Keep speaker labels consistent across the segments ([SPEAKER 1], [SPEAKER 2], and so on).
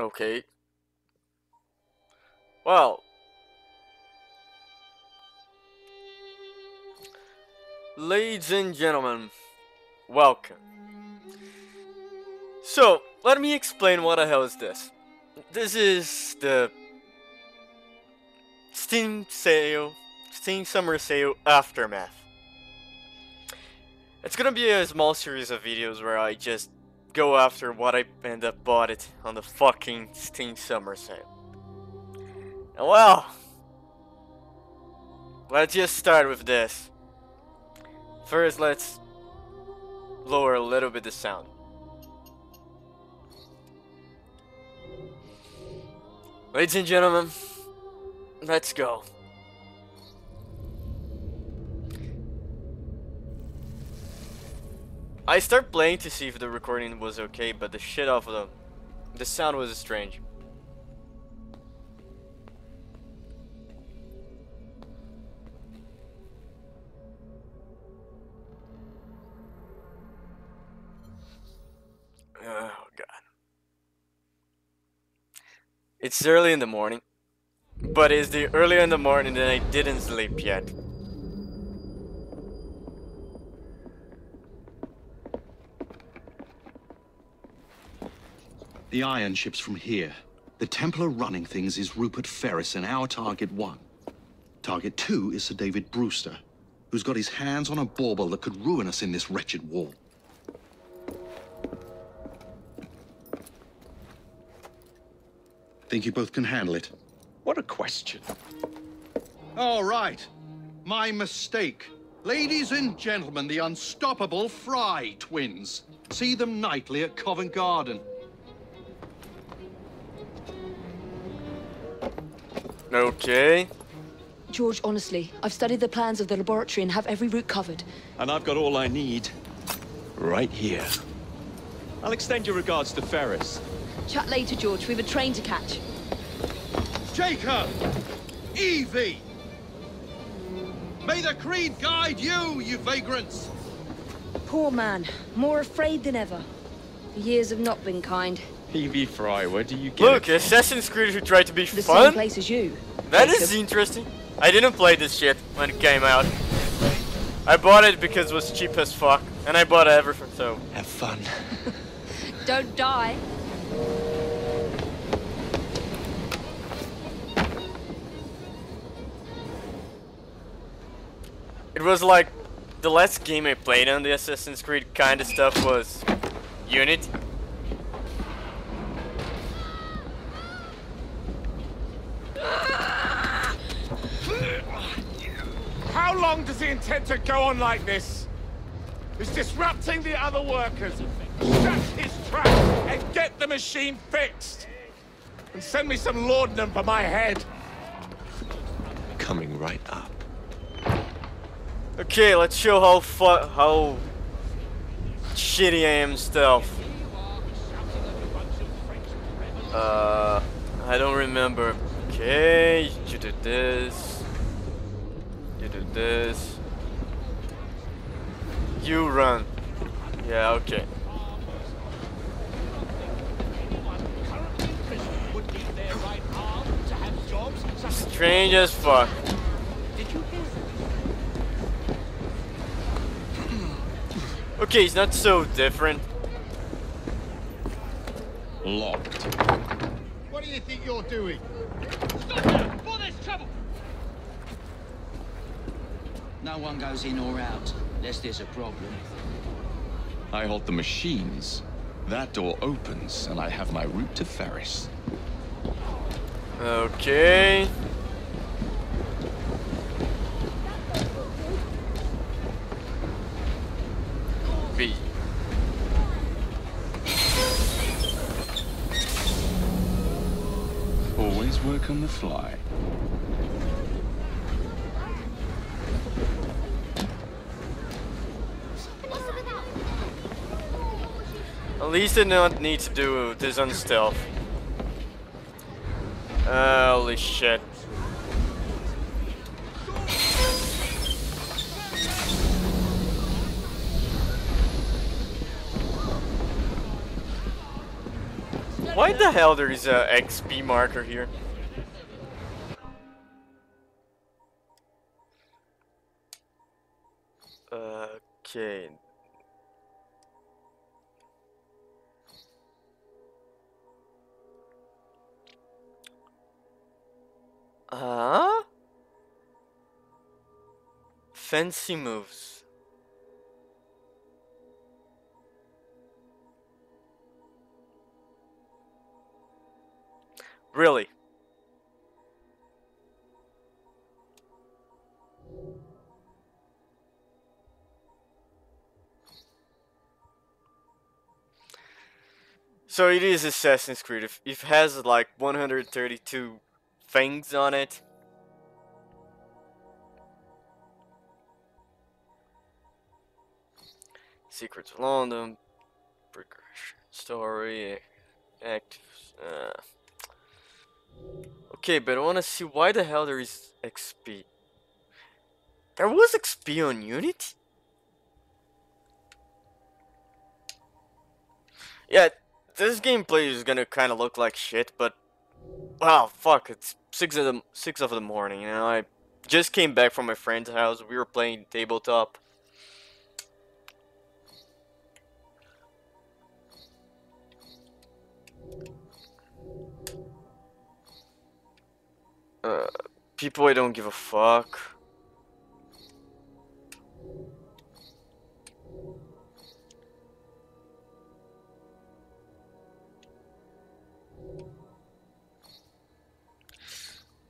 [SPEAKER 1] Okay. Well. Ladies and gentlemen, welcome. So, let me explain what the hell is this. This is the Steam sale, Steam summer sale aftermath. It's gonna be a small series of videos where I just go after what I end up bought it on the fucking Steam summer sale. And well, let's just start with this. First, let's lower a little bit the sound. Ladies and gentlemen, let's go. I start playing to see if the recording was okay, but the shit off of the the sound was strange. Oh god. It's early in the morning. But it's the earlier in the morning and I didn't sleep yet.
[SPEAKER 2] The iron ship's from here. The Templar running things is Rupert Ferris and our target one. Target two is Sir David Brewster, who's got his hands on a bauble that could ruin us in this wretched war. Think you both can handle it?
[SPEAKER 3] What a question.
[SPEAKER 2] All right. My mistake. Ladies and gentlemen, the unstoppable Fry twins. See them nightly at Covent Garden.
[SPEAKER 1] Okay.
[SPEAKER 4] George, honestly, I've studied the plans of the laboratory and have every route covered.
[SPEAKER 3] And I've got all I need. Right here. I'll extend your regards to Ferris.
[SPEAKER 4] Chat later, George. We've a train to catch.
[SPEAKER 2] Jacob! Evie! May the creed guide you, you vagrants!
[SPEAKER 4] Poor man. More afraid than ever. The years have not been kind.
[SPEAKER 3] Evie Fry, where do you get
[SPEAKER 1] Look,
[SPEAKER 3] it?
[SPEAKER 1] Assassin's Creed who tried to be
[SPEAKER 4] The same place as you.
[SPEAKER 1] That is
[SPEAKER 4] Jacob.
[SPEAKER 1] interesting. I didn't play this shit when it came out. I bought it because it was cheap as fuck. And I bought everything, so...
[SPEAKER 3] Have fun.
[SPEAKER 4] Don't die.
[SPEAKER 1] It was like... The last game I played on the Assassin's Creed kind of stuff was... Unity.
[SPEAKER 5] How long does he intend to go on like this? He's disrupting the other workers. Shut his trap and get the machine fixed. And send me some laudanum for my head.
[SPEAKER 3] Coming right up.
[SPEAKER 1] Okay, let's show how fu- how shitty I am stealth. Uh, I don't remember. Okay, you do this. You do this. You run. Yeah, okay. Strange as fuck. Okay, it's not so different.
[SPEAKER 3] Locked.
[SPEAKER 6] What do you think you're doing?
[SPEAKER 7] No one goes in or out, unless there's a problem.
[SPEAKER 3] I hold the machines. That door opens, and I have my route to Ferris.
[SPEAKER 1] Okay. B.
[SPEAKER 3] Always work on the fly.
[SPEAKER 1] At least I don't need to do this on stealth. Holy shit. Why the hell there is a XP marker here? Huh? Fancy moves. Really? So it is Assassin's Creed. If it has like 132 things on it. Secrets of London, progression, story, active. Uh. Okay, but I want to see why the hell there is XP. There was XP on Unity? Yeah, this gameplay is gonna kind of look like shit, but wow, fuck, it's six of the six of the morning. You know, I just came back from my friend's house. We were playing tabletop. Uh, people I don't give a fuck.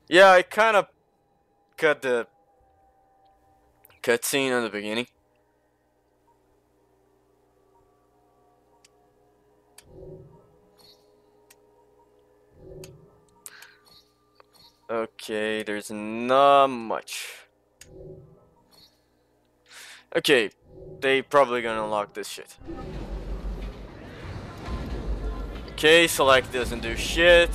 [SPEAKER 1] Yeah, I kind of cut the cutscene in the beginning. Okay, there's not much. Okay, they probably gonna unlock this shit. Okay, select doesn't do shit.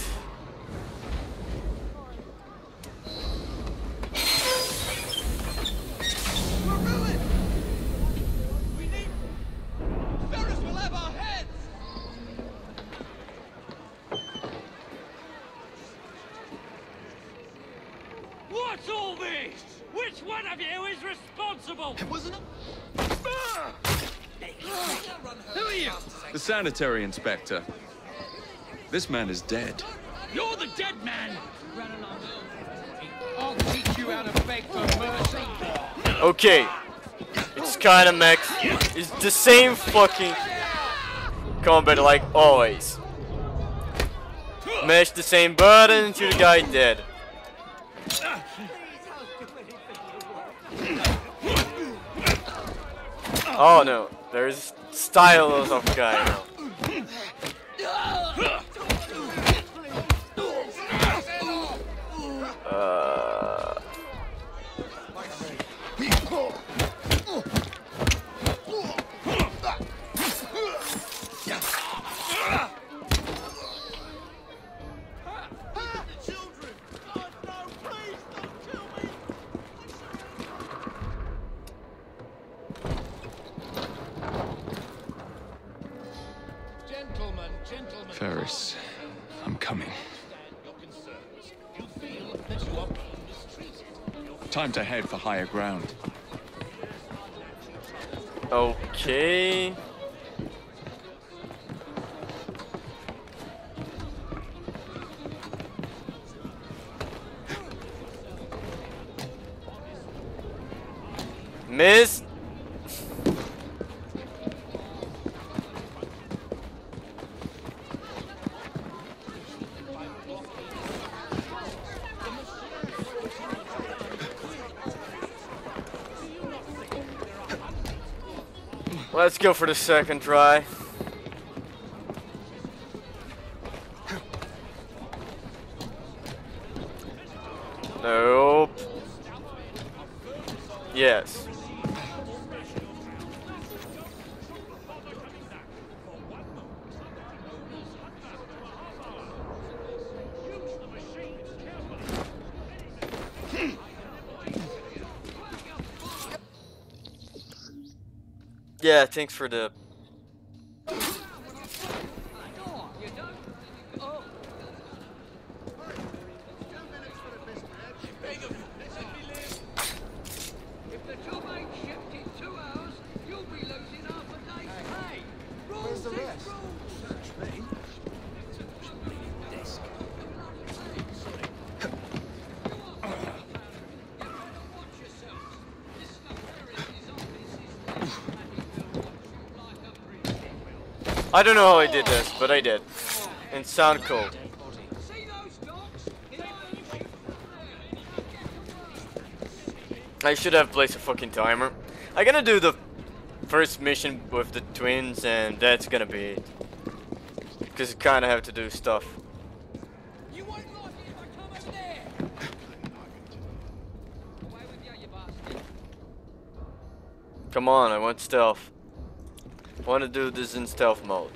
[SPEAKER 8] Of you is responsible? It wasn't Who are you?
[SPEAKER 3] The sanitary inspector. This man is dead.
[SPEAKER 8] You're the dead man. I'll teach you how to beg for mercy.
[SPEAKER 1] Okay. It's kind of mixed. It's the same fucking combat like always. Mash the same button until the guy dead. Oh no, there's styles of guy now. Uh,
[SPEAKER 6] mistreated.
[SPEAKER 3] Time to head for higher ground.
[SPEAKER 1] okay. Miss Let's go for the second try. Thanks for the I don't know how I did this, but I did. And sound cool. I should have placed a fucking timer. I'm gonna do the first mission with the twins and that's gonna be it. Because you kinda have to do stuff.
[SPEAKER 8] You won't like it if I come over there. Away with you, you bastard.
[SPEAKER 1] Come on, I want stealth. Want to do this in stealth mode.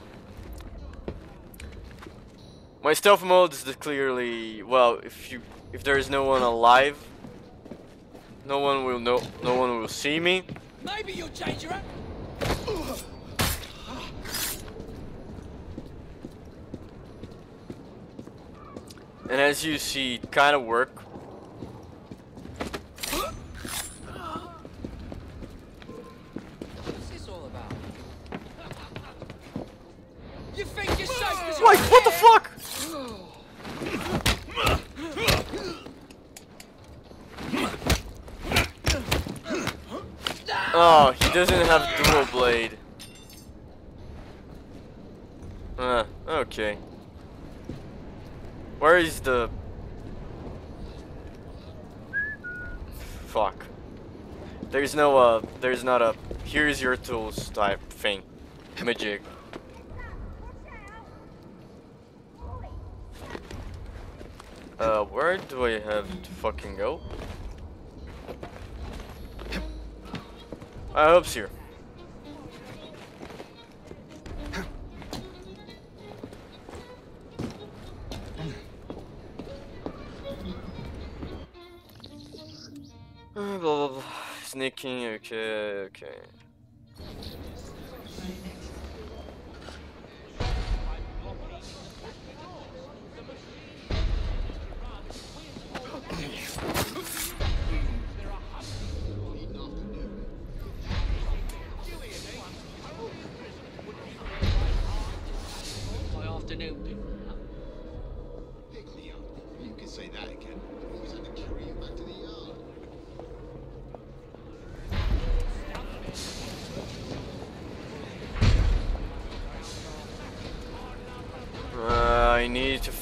[SPEAKER 1] My stealth mode is the clearly well. If you if there is no one alive, no one will know. No one will see me.
[SPEAKER 8] Maybe you'll change your.
[SPEAKER 1] And as you see, it kind of work.
[SPEAKER 8] What's this all about? You think you're safe? 'cause
[SPEAKER 1] Like
[SPEAKER 8] you're
[SPEAKER 1] what the
[SPEAKER 8] there?
[SPEAKER 1] fuck? Oh, he doesn't have dual blade. Uh, okay. Where is the... Fuck. There's no, uh, there's not a, here's your tools type thing. Magic. Uh, where do I have to fucking go? I hope here. Sneaking, okay, okay.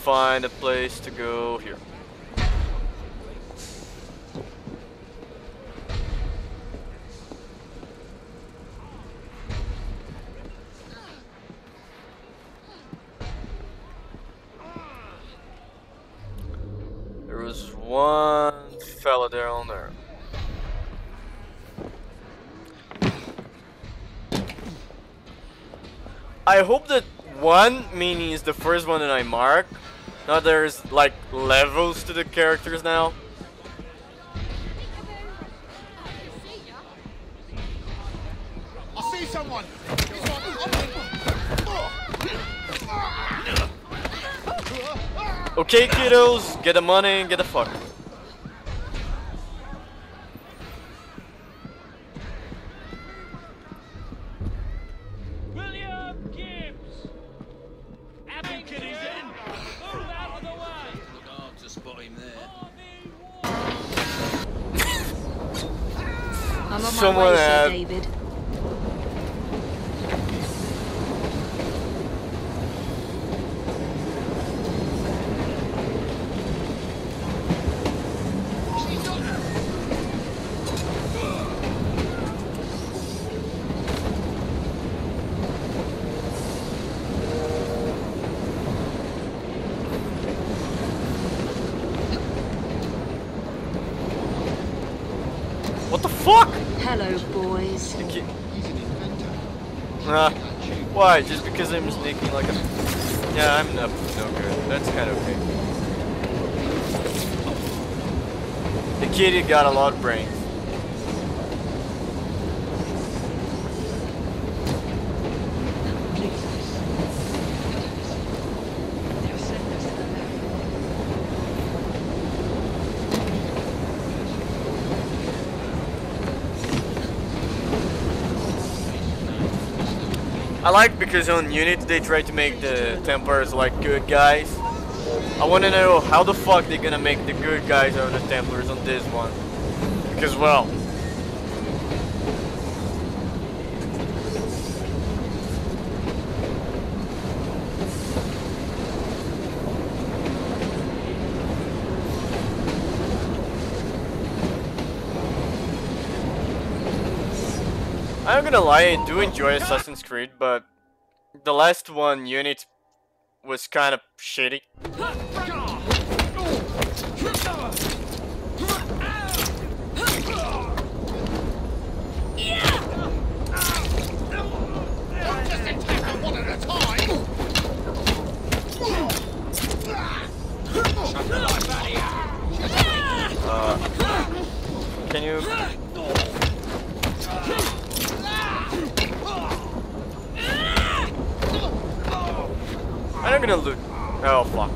[SPEAKER 1] Find a place to go here. There was one fella there on there. I hope that one meaning is the first one that I mark. Now there's like levels to the characters now.
[SPEAKER 5] I see someone.
[SPEAKER 1] Oh, okay, kiddos, get the money and get the fuck.
[SPEAKER 8] William Gibbs. Abington is in. Move out of the way.
[SPEAKER 7] Look hard to spot him there.
[SPEAKER 4] I'm on my
[SPEAKER 1] Someone
[SPEAKER 4] way, Sir
[SPEAKER 1] had-
[SPEAKER 4] David.
[SPEAKER 1] What the fuck?
[SPEAKER 4] Hello, boys.
[SPEAKER 1] Nah. Why? Just because I'm sneaking like a. Yeah, I'm no, no good. That's kind of okay. The kid got a lot of brains. like because on unit they try to make the Templars like good guys. I want to know how the fuck they're gonna make the good guys out of the Templars on this one. Because well, I'm gonna lie, I do enjoy Assassin's Creed, but the last one, Unit, was kind of shitty.
[SPEAKER 5] Just attack them one at a time!
[SPEAKER 1] Can you? I'm gonna loot. Oh fuck.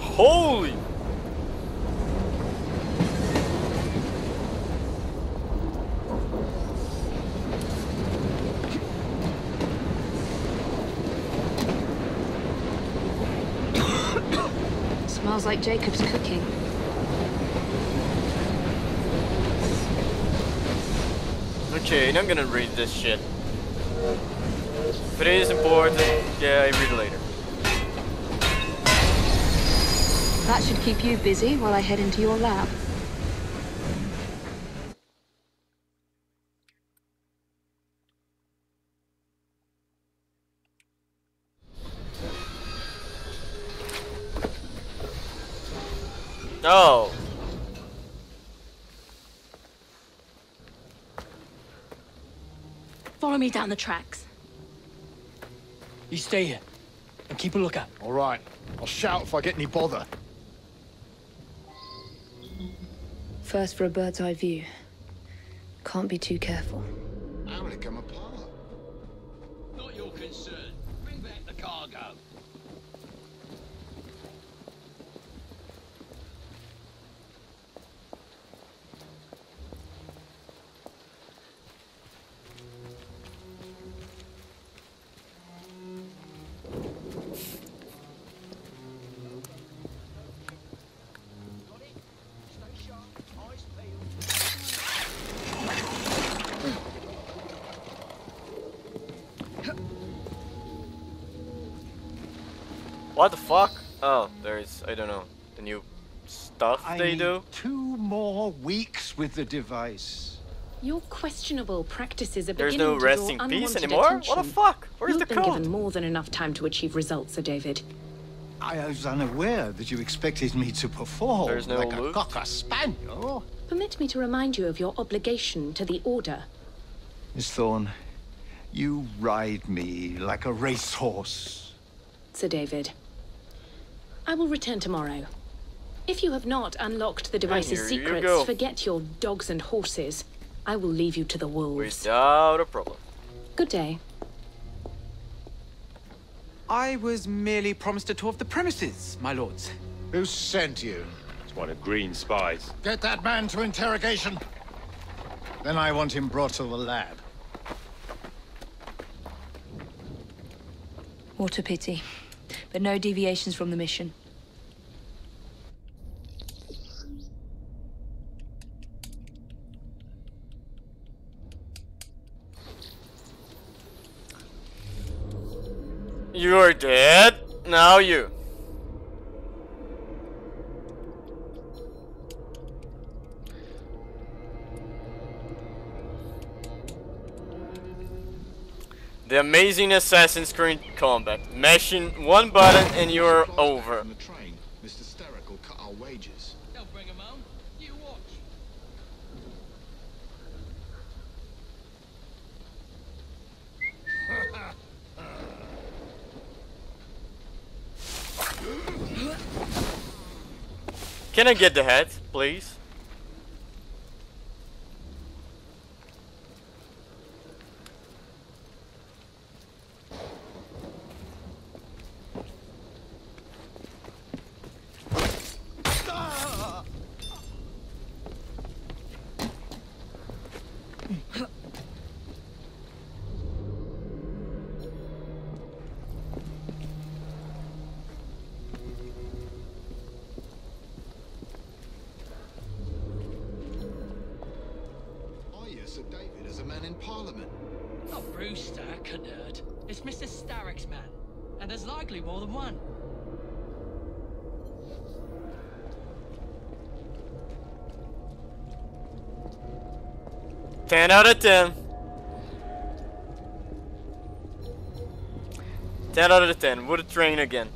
[SPEAKER 1] Holy!
[SPEAKER 4] Smells like Jacob's cooking.
[SPEAKER 1] Okay, I'm gonna read this shit. If it is important, yeah, I read it later.
[SPEAKER 4] That should keep you busy while I head into your lab.
[SPEAKER 9] Me down the tracks.
[SPEAKER 8] You stay here and keep a lookout.
[SPEAKER 5] All right. I'll shout if I get any bother.
[SPEAKER 4] First for a bird's eye view. Can't be too careful.
[SPEAKER 5] How will it come apart?
[SPEAKER 7] Not your concern.
[SPEAKER 1] What the fuck? Oh, there's, I don't know, the new stuff
[SPEAKER 10] I
[SPEAKER 1] they
[SPEAKER 10] need
[SPEAKER 1] do?
[SPEAKER 10] two more weeks with the device.
[SPEAKER 9] Your questionable practices are
[SPEAKER 1] There's
[SPEAKER 9] beginning
[SPEAKER 1] no
[SPEAKER 9] to
[SPEAKER 1] resting
[SPEAKER 9] draw
[SPEAKER 1] peace
[SPEAKER 9] unwanted
[SPEAKER 1] anymore?
[SPEAKER 9] attention.
[SPEAKER 1] What the fuck? Where's
[SPEAKER 9] You've
[SPEAKER 1] the
[SPEAKER 9] been given more than enough time to achieve results, Sir David.
[SPEAKER 10] I was unaware that you expected me to perform
[SPEAKER 1] There's no
[SPEAKER 10] like a cocker spaniel.
[SPEAKER 9] Permit me to remind you of your obligation to the Order.
[SPEAKER 10] Miss Thorne, you ride me like a racehorse.
[SPEAKER 9] Sir David. I will return tomorrow. If you have not unlocked the device's
[SPEAKER 1] here you
[SPEAKER 9] secrets, forget your dogs and horses. I will leave you to the wolves.
[SPEAKER 1] Without a problem.
[SPEAKER 9] Good day.
[SPEAKER 11] I was merely promised a tour of the premises, my lords.
[SPEAKER 5] Who sent you?
[SPEAKER 6] It's one of Green's spies.
[SPEAKER 5] Get that man to interrogation.
[SPEAKER 10] Then I want him brought to the lab.
[SPEAKER 4] What a pity. But no deviations from the mission.
[SPEAKER 1] You're dead. Now you. The amazing Assassin's Creed combat. Mashing one button and you're over.
[SPEAKER 2] On the train, Mr. Starrick will cut our wages.
[SPEAKER 7] They'll bring 'em home. You watch.
[SPEAKER 1] Can I get the head, please? 10 out of 10. 10 out of 10. Would train again.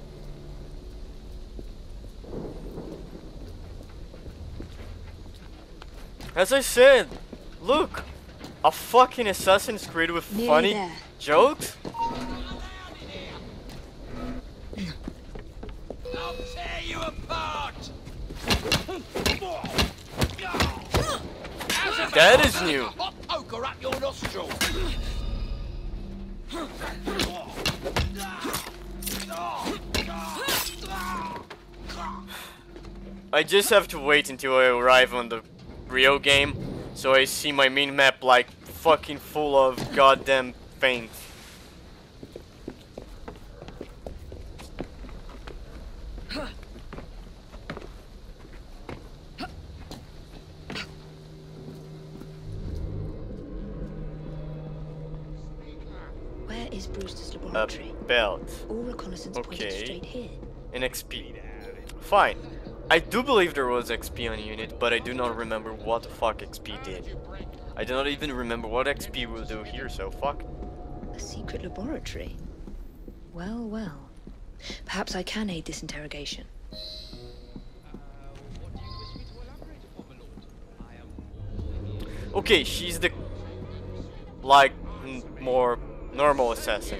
[SPEAKER 1] As I said, look, a fucking Assassin's Creed with
[SPEAKER 4] Nearly
[SPEAKER 1] funny
[SPEAKER 4] there.
[SPEAKER 1] jokes.
[SPEAKER 8] I'll tear you apart!
[SPEAKER 1] That is new. I just have to wait until I arrive on the real game, so I see my main map like fucking full of goddamn things.
[SPEAKER 4] Where is Brewster's
[SPEAKER 1] A
[SPEAKER 4] laboratory?
[SPEAKER 1] belt.
[SPEAKER 4] All reconnaissance pointed
[SPEAKER 1] Okay.
[SPEAKER 4] straight here.
[SPEAKER 1] An XP. Fine. I do believe there was XP on the unit, but I do not remember what the fuck XP did. I do not even remember what XP will do here, so fuck.
[SPEAKER 4] A secret laboratory. Well, well. Perhaps I can aid this interrogation.
[SPEAKER 1] Okay, she's the like n- more normal assassin.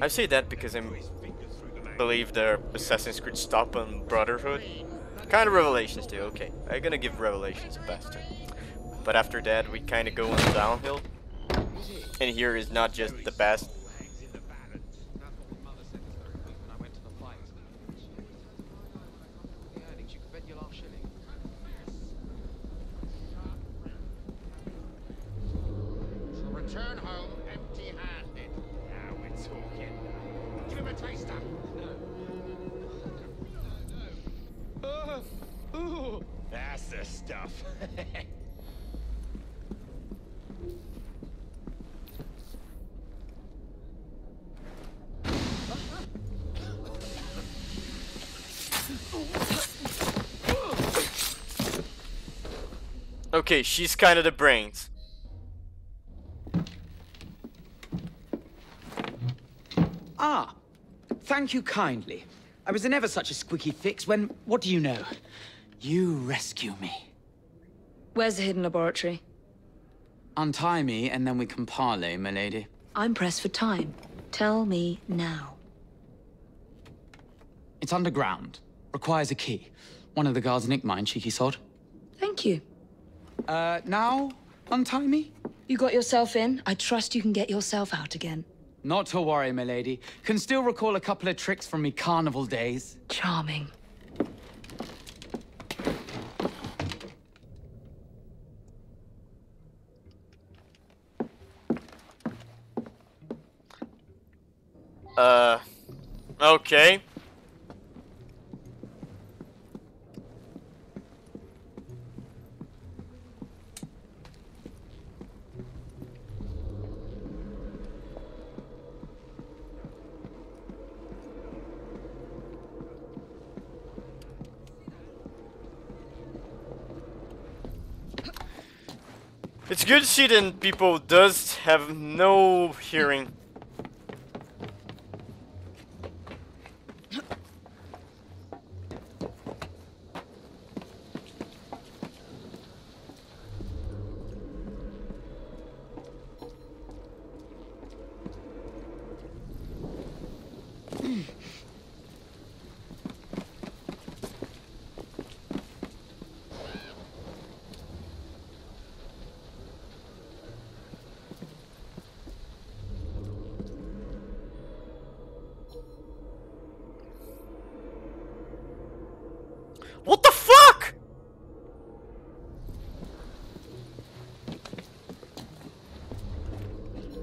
[SPEAKER 1] I say that because I believe the Assassin's Creed stop on Brotherhood. Kind of Revelations too. Okay, I'm gonna give Revelations a pass too. But after that, we kind of go on downhill. And here is not just the best.
[SPEAKER 5] Stuff.
[SPEAKER 1] Okay, she's kind of the brains.
[SPEAKER 11] Ah, thank you kindly. I was in ever such a squeaky fix when, what do you know? You rescue me.
[SPEAKER 4] Where's the hidden laboratory?
[SPEAKER 11] Untie me, and then we can parley, milady.
[SPEAKER 4] I'm pressed for time. Tell me now.
[SPEAKER 11] It's underground. Requires a key. One of the guards nicked mine, cheeky sod.
[SPEAKER 4] Thank you.
[SPEAKER 11] Uh, now, untie me?
[SPEAKER 4] You got yourself in. I trust you can get yourself out again.
[SPEAKER 11] Not to worry, milady. Can still recall a couple of tricks from me carnival days.
[SPEAKER 4] Charming.
[SPEAKER 1] Uh, okay. It's good to see that people does have no hearing.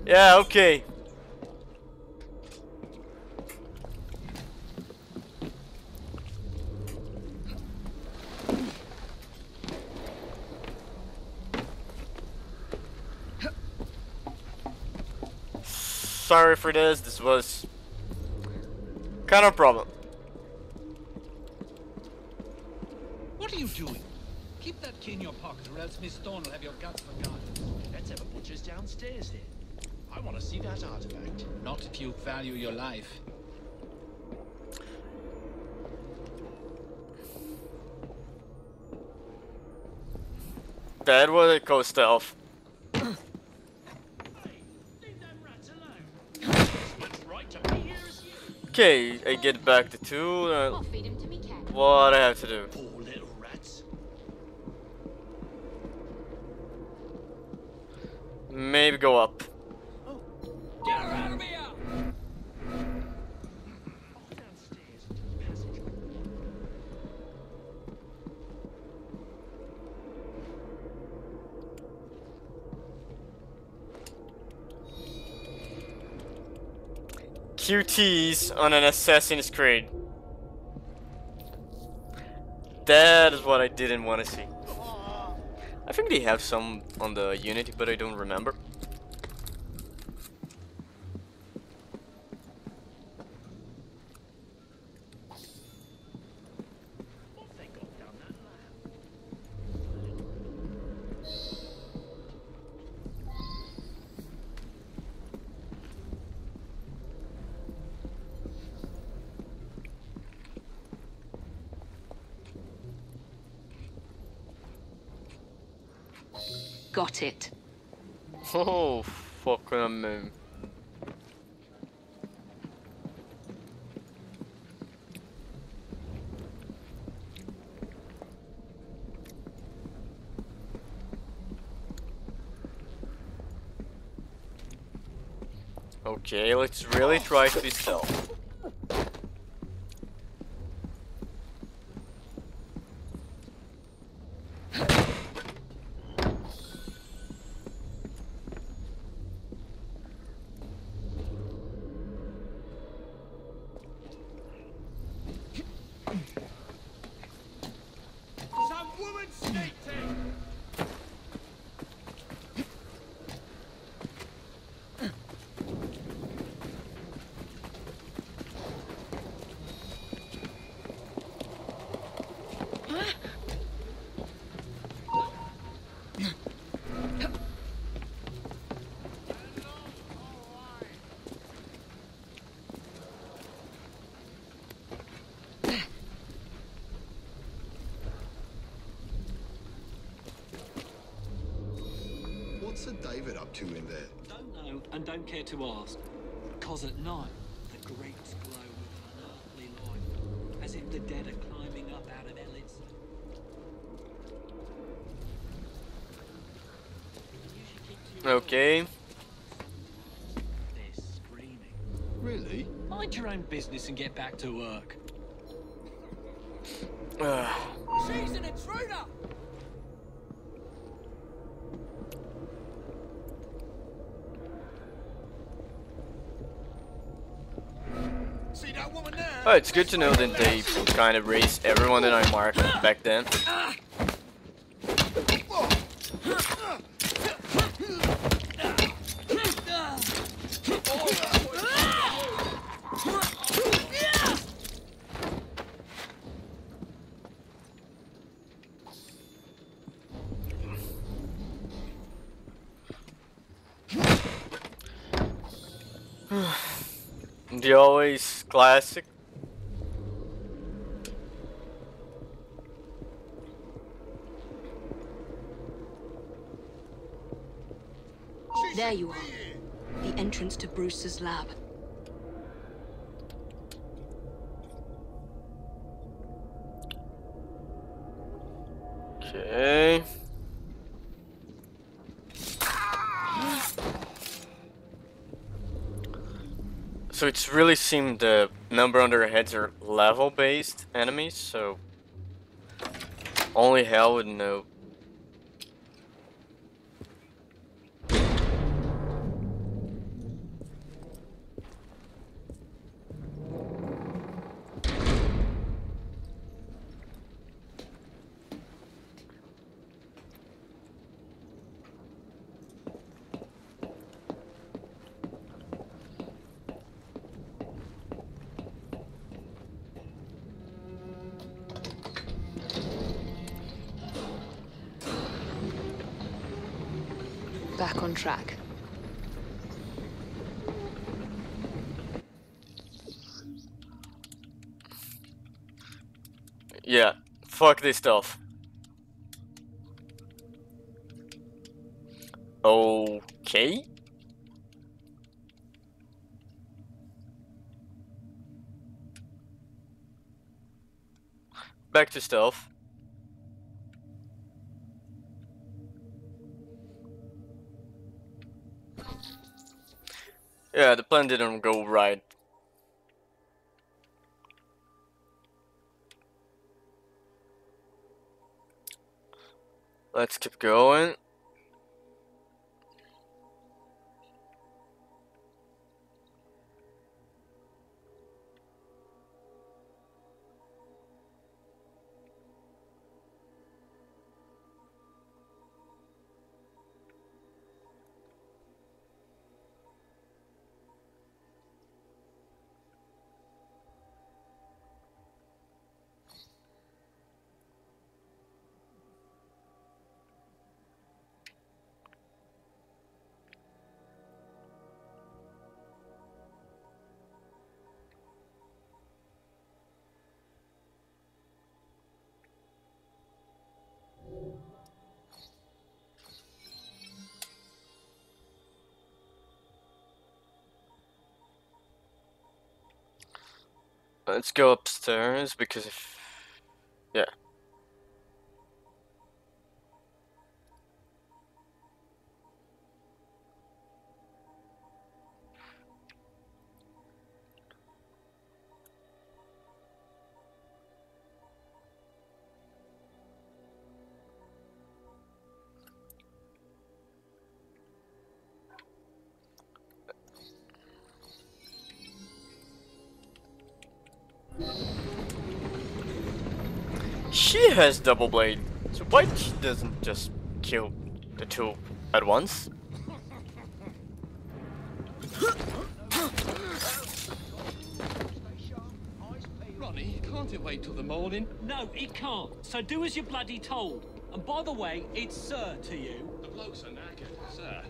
[SPEAKER 1] Yeah, okay. Sorry for this, this was kind of a problem.
[SPEAKER 6] What are you doing? Keep that key in your pocket
[SPEAKER 12] or else Miss Thorne will have your guts for forgotten. Let's have a butcher's downstairs then. I want to see that artifact. Not if you value your life.
[SPEAKER 1] That was a co stealth. Okay, I get back to two. Uh, what I have to do? QTs on an Assassin's Creed. That is what I didn't want to see. I think they have some on the Unity, but I don't remember.
[SPEAKER 4] Got it.
[SPEAKER 1] Oh, fucking man. Okay, let's really try to be stealth.
[SPEAKER 13] Some woman sneaked in!
[SPEAKER 14] What's Sir David up to in there?
[SPEAKER 8] Don't know and don't care to ask. Cause at night, the grates glow with unearthly light, as if the dead are climbing up out of Ellis.
[SPEAKER 1] Okay.
[SPEAKER 8] They're screaming.
[SPEAKER 15] Really?
[SPEAKER 8] Mind your own business and get back to work.
[SPEAKER 13] She's an intruder!
[SPEAKER 1] Oh, it's good to know that they kind of raised everyone that I marked back then. The always classic.
[SPEAKER 4] There you are. The entrance to Brewster's lab.
[SPEAKER 1] Okay. So it's really seemed the number on their heads are level based enemies, so only hell would know.
[SPEAKER 4] Back on track.
[SPEAKER 1] Yeah, fuck this stuff. Okay. Back to stealth. Yeah, the plan didn't go right. Let's keep going. Let's go upstairs because if yeah. Has double blade, so why she doesn't just kill the two at once?
[SPEAKER 16] Ronnie, can't it wait till the morning?
[SPEAKER 8] No, it can't. So do as you're bloody told. And by the way, it's sir to you.
[SPEAKER 3] The blokes are knackered, sir.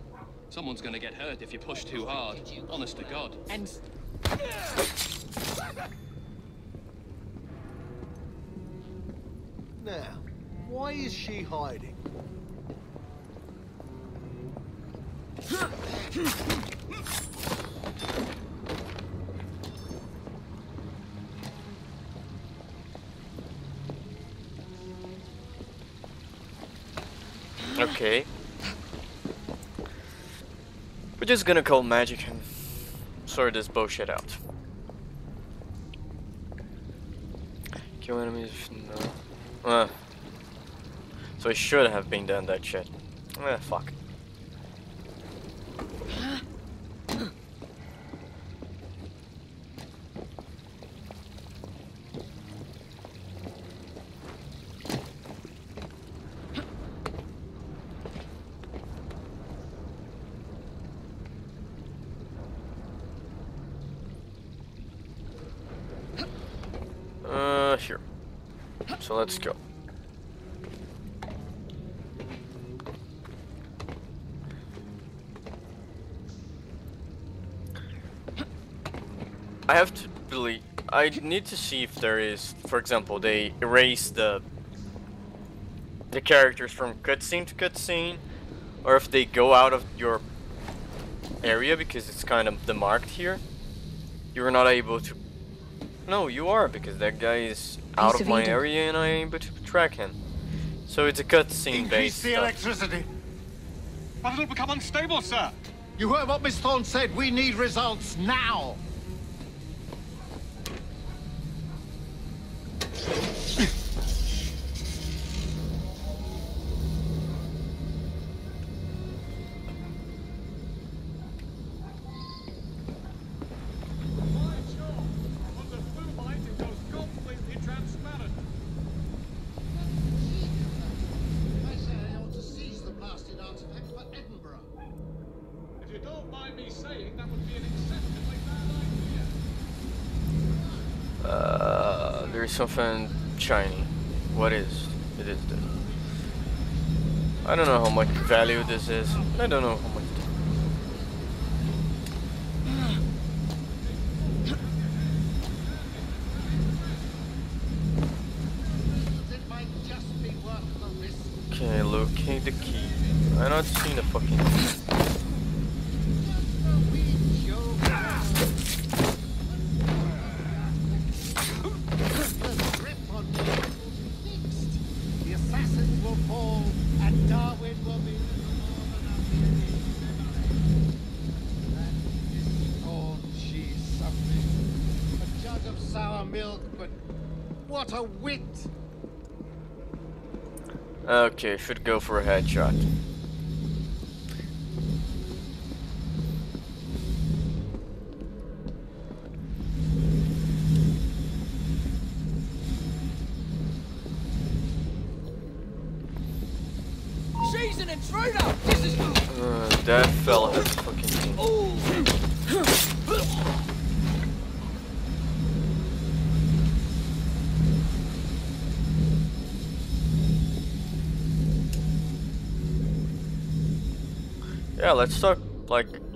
[SPEAKER 3] Someone's gonna get hurt if you push too hard. Honest to God.
[SPEAKER 8] And
[SPEAKER 17] Now, why is she hiding?
[SPEAKER 1] Okay. We're just gonna call magic and sort this bullshit out. Kill enemies, no. Uh. So I should have been done that shit. Eh, fuck. Uh, here. So let's go. I have to believe. I need to see if there is, for example, they erase the the characters from cutscene to cutscene, or if they go out of your area because it's kind of demarked here. You're not able to. No, you are because that guy is out
[SPEAKER 17] Piece
[SPEAKER 1] of
[SPEAKER 17] of
[SPEAKER 1] my area and I'm able to track him. So it's a cutscene
[SPEAKER 17] Increase
[SPEAKER 1] based.
[SPEAKER 17] the
[SPEAKER 1] stuff.
[SPEAKER 17] electricity.
[SPEAKER 10] But it'll become unstable, sir.
[SPEAKER 17] You heard what Miss Thorne said. We need results now.
[SPEAKER 18] I
[SPEAKER 16] don't
[SPEAKER 1] know how much value this is. I don't know how much. Okay, locate the key. I not seen the fucking. Okay, should go for a headshot.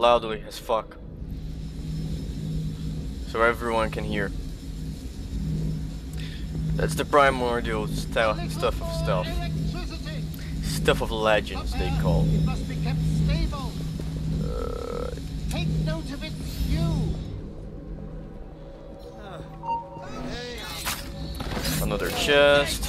[SPEAKER 1] Loudly as fuck. So everyone can hear. That's the primordial stuff of stuff. Stuff of legends, they call.
[SPEAKER 17] It must be kept stable.
[SPEAKER 1] Uh,
[SPEAKER 17] Take note of its hue.
[SPEAKER 1] another chest.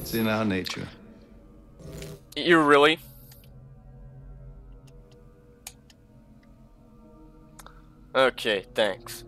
[SPEAKER 10] It's in our nature.
[SPEAKER 1] You really? Okay, thanks.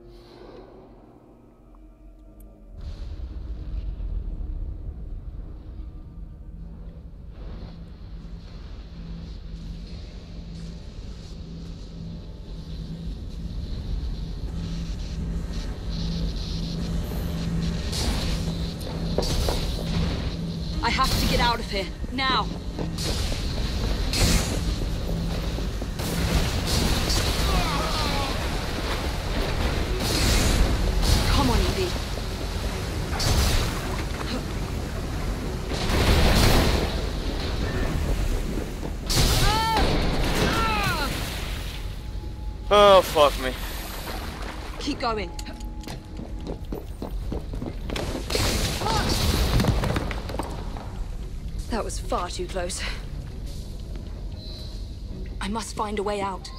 [SPEAKER 19] That was far too close. I must find a way out.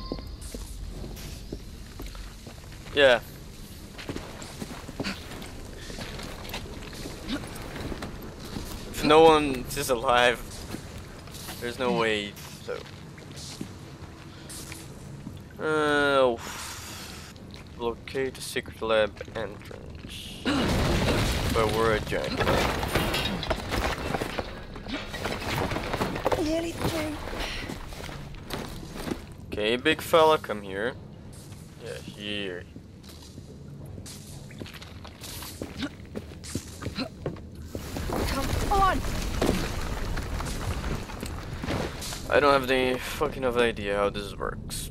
[SPEAKER 1] Yeah. If no one is alive, there's no way, so. Uh, locate the secret lab entrance. But we're a giant. Okay, big fella, come here. Yeah, here.
[SPEAKER 19] Come on!
[SPEAKER 1] I don't have the fucking of idea how this works.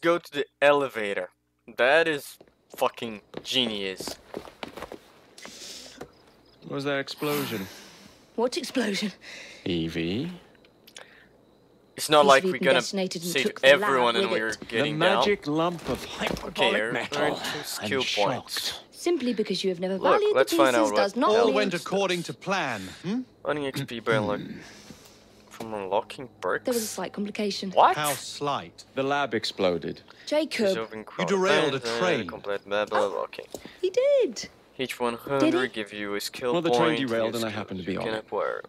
[SPEAKER 1] Go to the elevator. That is fucking genius.
[SPEAKER 3] What was that explosion?
[SPEAKER 4] What explosion?
[SPEAKER 3] Evie?
[SPEAKER 1] It's not
[SPEAKER 4] Piece
[SPEAKER 1] like we're gonna
[SPEAKER 4] detonated
[SPEAKER 1] save
[SPEAKER 4] took the lab
[SPEAKER 1] everyone and
[SPEAKER 4] with
[SPEAKER 1] we're getting
[SPEAKER 3] the
[SPEAKER 1] down.
[SPEAKER 3] magic lump of
[SPEAKER 1] Okay,
[SPEAKER 3] hyperbolic
[SPEAKER 1] earn
[SPEAKER 3] metal. I'm
[SPEAKER 1] skill points.
[SPEAKER 3] shocked.
[SPEAKER 4] Simply because you have never
[SPEAKER 1] Look,
[SPEAKER 4] valued
[SPEAKER 1] let's
[SPEAKER 4] the
[SPEAKER 1] find
[SPEAKER 4] pieces
[SPEAKER 1] out
[SPEAKER 4] does not
[SPEAKER 1] else-
[SPEAKER 2] All went according to plan. Hmm?
[SPEAKER 1] Running XP by unlock from unlocking perks.
[SPEAKER 4] There was a slight complication.
[SPEAKER 1] What?
[SPEAKER 3] How slight? The lab exploded.
[SPEAKER 4] Jacob.
[SPEAKER 3] You derailed a
[SPEAKER 1] uh,
[SPEAKER 3] train.
[SPEAKER 1] Complete blah blah blah. Okay.
[SPEAKER 4] He did.
[SPEAKER 1] Each
[SPEAKER 4] Did he?
[SPEAKER 1] 100 give you a skill
[SPEAKER 3] Well, the
[SPEAKER 1] point.
[SPEAKER 3] train derailed and I happened to be on it.
[SPEAKER 1] acquire.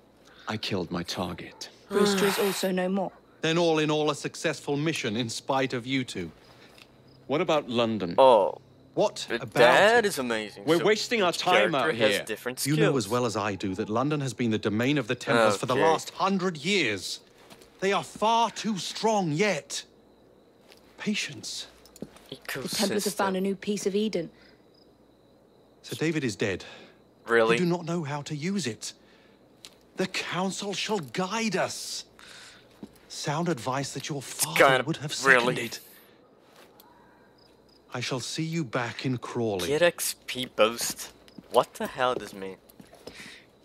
[SPEAKER 3] I killed my target.
[SPEAKER 4] Brewster is also no more.
[SPEAKER 2] Then all in all, a successful mission in spite of you two.
[SPEAKER 3] What about London?
[SPEAKER 1] Oh.
[SPEAKER 2] What
[SPEAKER 1] But
[SPEAKER 2] about
[SPEAKER 1] that
[SPEAKER 2] it?
[SPEAKER 1] is amazing.
[SPEAKER 3] We're
[SPEAKER 1] So
[SPEAKER 3] wasting our time out
[SPEAKER 1] character has
[SPEAKER 3] here.
[SPEAKER 1] different
[SPEAKER 2] You know as well as I do that London has been the domain of the oh, Templars for the last hundred years. They are far too strong yet. Patience.
[SPEAKER 4] The Templars have found a new piece of Eden.
[SPEAKER 2] Sir David is dead.
[SPEAKER 1] Really?
[SPEAKER 2] We do not know how to use it. The Council shall guide us. Sound advice that your father would have
[SPEAKER 1] really?
[SPEAKER 2] Seconded. I shall see you back in Crawley.
[SPEAKER 1] Get XP boost. What the hell does mean?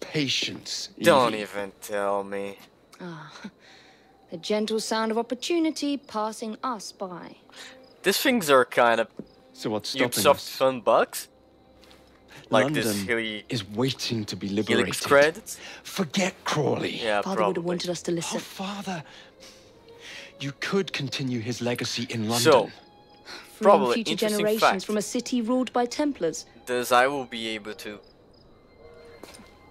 [SPEAKER 3] Patience.
[SPEAKER 1] Don't
[SPEAKER 3] Evie.
[SPEAKER 1] even tell me.
[SPEAKER 4] Ah, the gentle sound of opportunity passing us by.
[SPEAKER 1] These things are kind of
[SPEAKER 3] So what's stopping
[SPEAKER 1] Ubisoft
[SPEAKER 3] us?
[SPEAKER 1] fun bugs. Like this
[SPEAKER 3] London is waiting to be
[SPEAKER 1] Helix
[SPEAKER 3] liberated.
[SPEAKER 1] credits.
[SPEAKER 3] Forget Crawley.
[SPEAKER 1] Yeah,
[SPEAKER 4] Father would have wanted us to listen.
[SPEAKER 3] Oh, Father, you could continue his legacy in London.
[SPEAKER 1] So,
[SPEAKER 4] Freeing future generations
[SPEAKER 1] fact.
[SPEAKER 4] from a city ruled by Templars.
[SPEAKER 1] Does I will be able to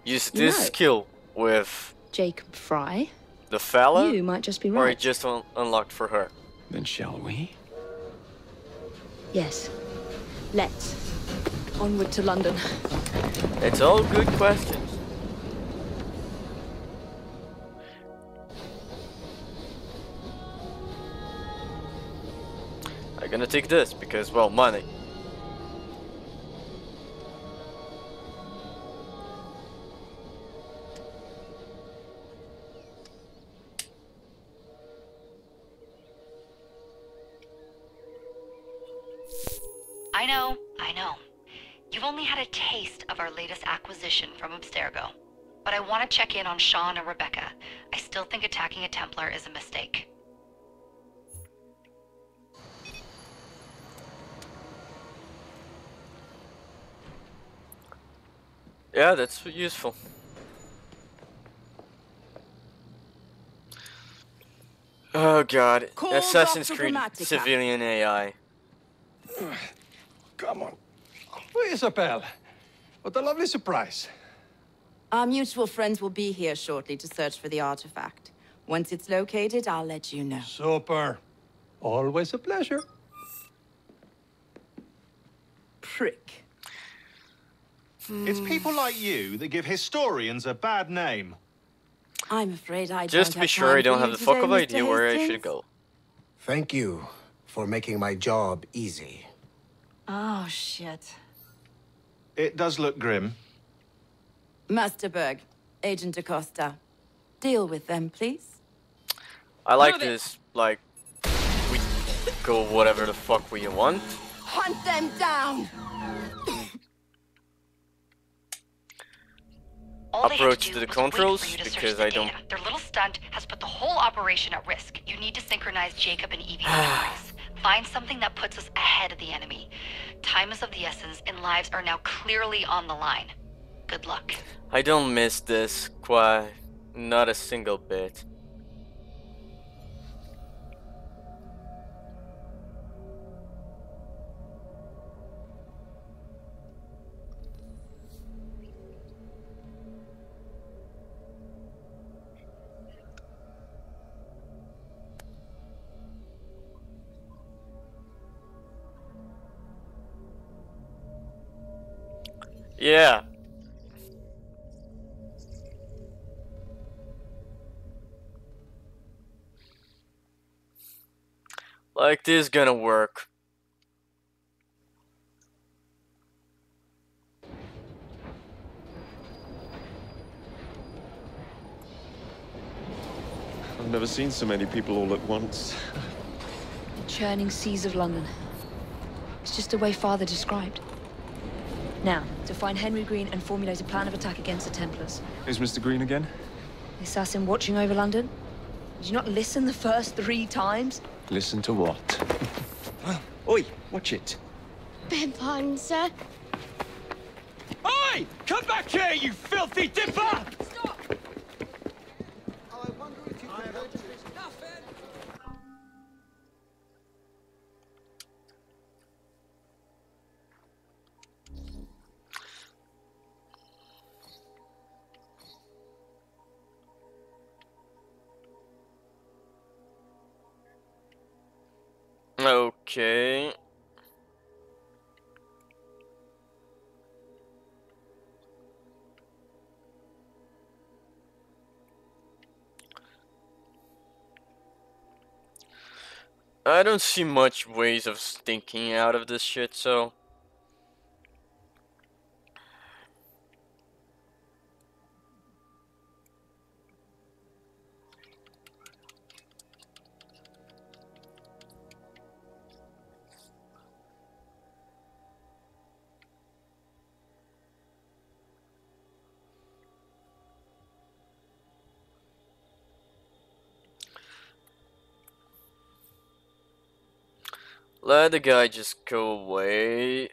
[SPEAKER 1] use
[SPEAKER 4] You
[SPEAKER 1] this
[SPEAKER 4] know.
[SPEAKER 1] skill with
[SPEAKER 4] Jacob Frye.
[SPEAKER 1] the fella,
[SPEAKER 4] You might just be right.
[SPEAKER 1] or it just un- unlocked for her.
[SPEAKER 3] Then shall we?
[SPEAKER 4] Yes. Let's. Onward to London.
[SPEAKER 1] It's all good questions. I'm gonna take this because, well, money.
[SPEAKER 20] I know, I know. You've only had a taste of our latest acquisition from Abstergo. But I want to check in on Sean and Rebecca. I still think attacking a Templar is a mistake.
[SPEAKER 1] Yeah, that's useful. Oh god,
[SPEAKER 19] Call
[SPEAKER 1] Assassin's
[SPEAKER 19] Dr.
[SPEAKER 1] Creed
[SPEAKER 19] Grammatica.
[SPEAKER 1] civilian AI.
[SPEAKER 10] Come on. Oh, Isabel. What a lovely surprise.
[SPEAKER 19] Our mutual friends will be here shortly to search for the artifact. Once it's located, I'll let you know.
[SPEAKER 10] Super. Always a pleasure.
[SPEAKER 19] Prick.
[SPEAKER 18] It's people mm. like you that give historians a bad name.
[SPEAKER 19] I'm afraid I
[SPEAKER 1] Just to
[SPEAKER 19] don't
[SPEAKER 1] be
[SPEAKER 19] have
[SPEAKER 1] sure
[SPEAKER 19] time
[SPEAKER 1] I don't have the fuck of
[SPEAKER 19] Mr.
[SPEAKER 1] idea where I should go.
[SPEAKER 21] Thank you for making my job easy.
[SPEAKER 19] Oh, shit.
[SPEAKER 18] It does look grim.
[SPEAKER 19] Master Berg, Agent Acosta. Deal with them, please.
[SPEAKER 1] I like this, like, we go whatever the fuck we want.
[SPEAKER 19] Hunt them down!
[SPEAKER 20] All they had
[SPEAKER 1] Approach
[SPEAKER 20] to,
[SPEAKER 1] the controls,
[SPEAKER 20] for you to search
[SPEAKER 1] because
[SPEAKER 20] the
[SPEAKER 1] I don't-
[SPEAKER 20] Their little stunt has put the whole operation at risk. You need to synchronize Jacob and Evie's memories. Find something that puts us ahead of the enemy. Time is of the essence, and lives are now clearly on the line. Good luck.
[SPEAKER 1] I don't miss this quite, not a single bit. Yeah. Like this gonna work.
[SPEAKER 3] I've never seen so many people all at once.
[SPEAKER 4] The churning seas of London. It's just the way Father described. Now, to find Henry Green and formulate a plan of attack against the Templars.
[SPEAKER 3] Is Mr. Green again?
[SPEAKER 4] The assassin watching over London? Did you not listen the first three times?
[SPEAKER 3] Listen to what? Oi, watch it.
[SPEAKER 22] Beg pardon, sir.
[SPEAKER 8] Oi! Come back here, you filthy dipper!
[SPEAKER 1] I don't see much ways of stinking out of this shit, so... Let the guy just go away.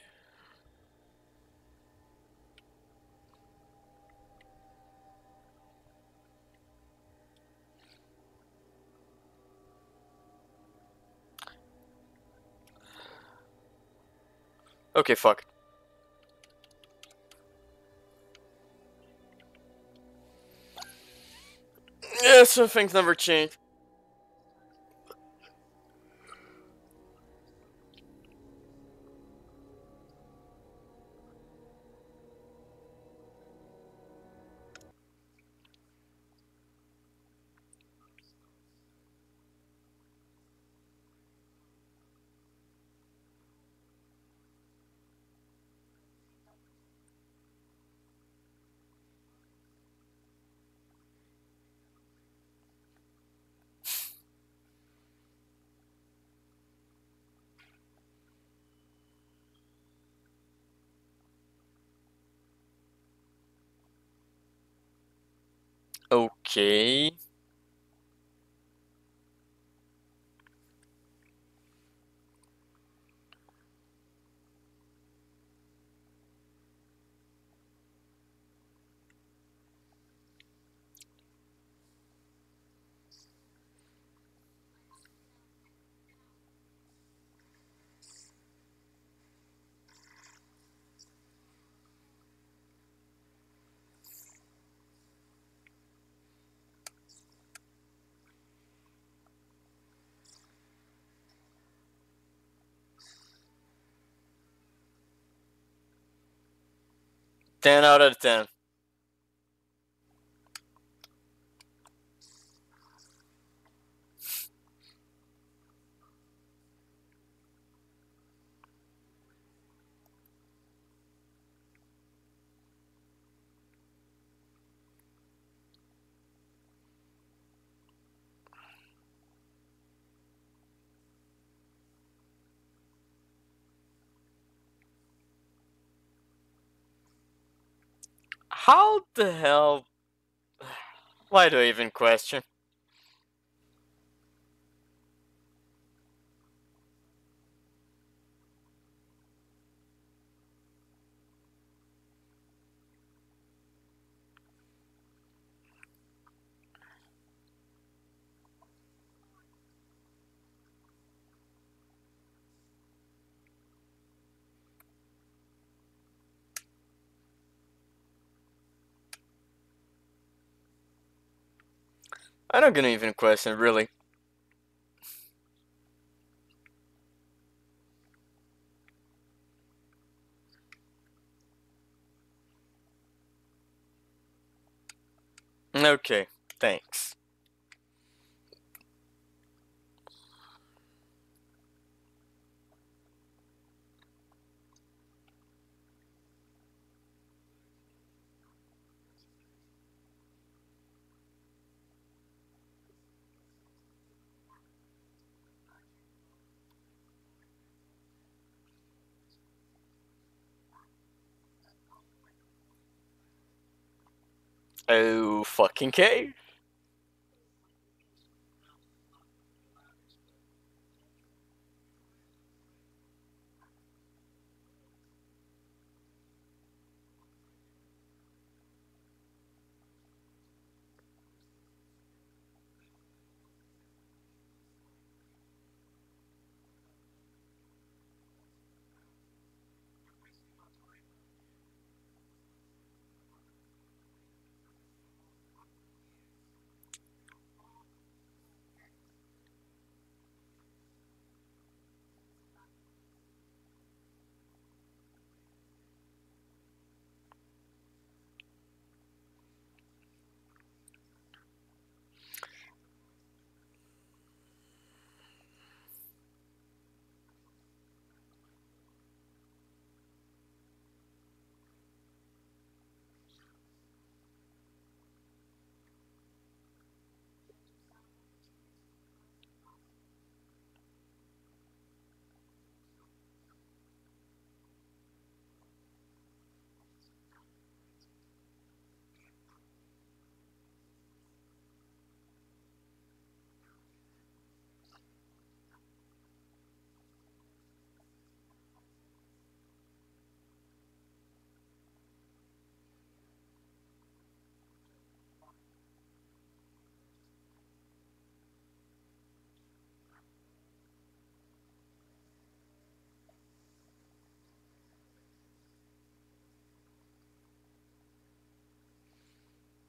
[SPEAKER 1] Okay, fuck. Yeah, some things never change. quem 10 out of 10. How the hell? Why do I even question? I don't gonna even question, really. Okay, thanks. Oh, fucking K.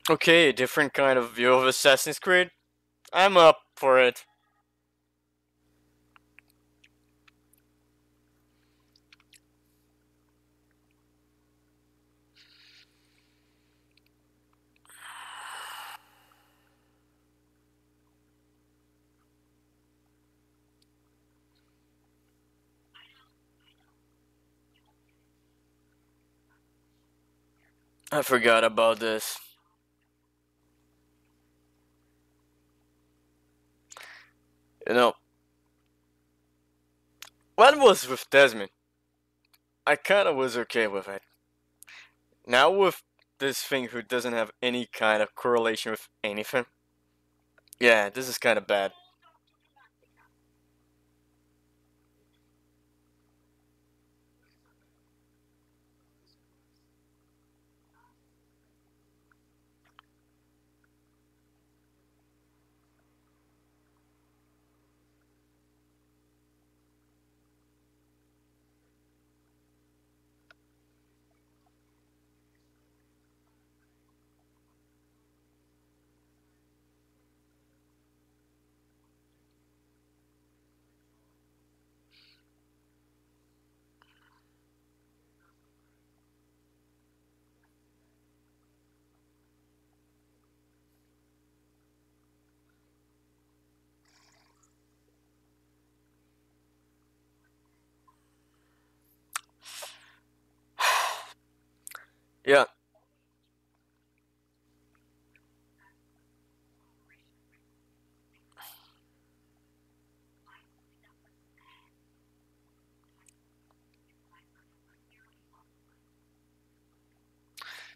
[SPEAKER 1] Okay, different kind of view of Assassin's Creed. I'm up for it. I forgot about this. You know, what was with Desmond? I kinda was okay with it. Now with this thing who doesn't have any kind of correlation with anything. Yeah, this is kinda bad. Yeah.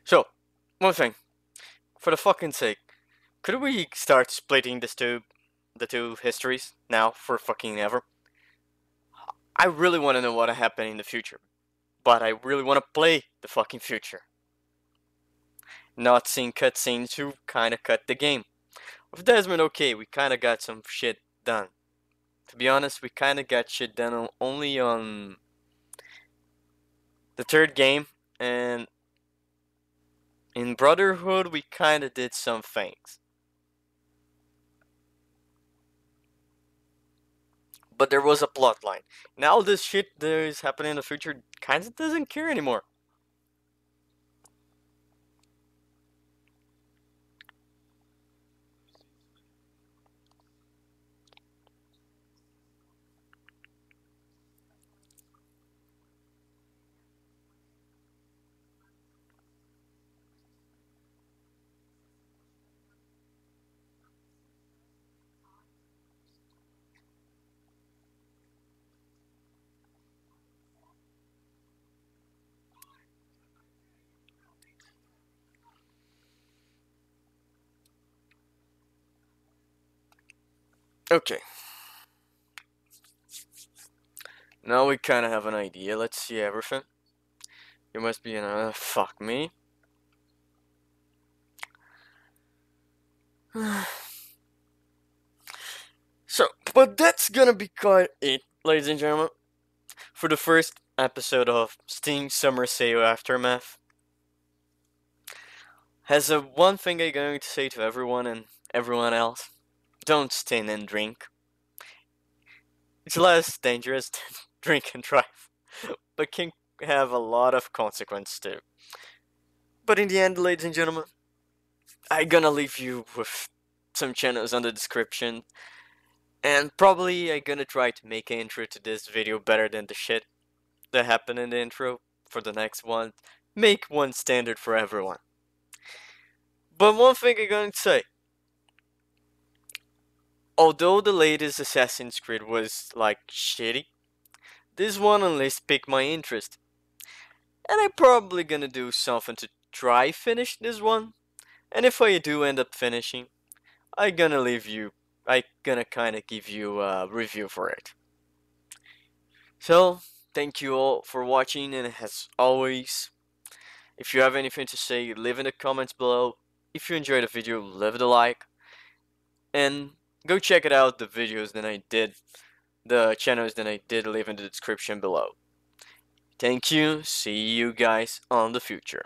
[SPEAKER 1] So, one thing. For the fucking sake, could we start splitting this two, the two histories now for fucking ever? I really want to know what happened in the future, but I really want to play the fucking future. Not seeing cutscenes to kind of cut the game. With Desmond, okay, we kind of got some shit done. To be honest, we kind of got shit done on, only on the third game, and in Brotherhood, we kind of did some things. But there was a plot line. Now this shit that is happening in the future kind of doesn't care anymore. Okay. Now we kind of have an idea. Let's see everything. You must be another. Fuck me. so, but that's gonna be quite it, ladies and gentlemen, for the first episode of Steam Summer Sale Aftermath. Has a one thing I'm going to say to everyone and everyone else don't stand and drink. It's less dangerous than drink and drive, but can have a lot of consequence too. But in the end, ladies and gentlemen, I'm gonna leave you with some channels on the description. And probably I'm gonna try to make an intro to this video better than the shit that happened in the intro for the next one. Make one standard for everyone. But one thing I'm going to say. Although the latest Assassin's Creed was like shitty, this one at least piqued my interest. And I'm probably gonna do something to try finish this one. And if I do end up finishing, I gonna leave you I gonna kinda give you a review for it. So thank you all for watching and as always if you have anything to say leave in the comments below. If you enjoyed the video leave it a like and go check it out the videos that I did the channels that I did leave in the description below. Thank you, see you guys on the future.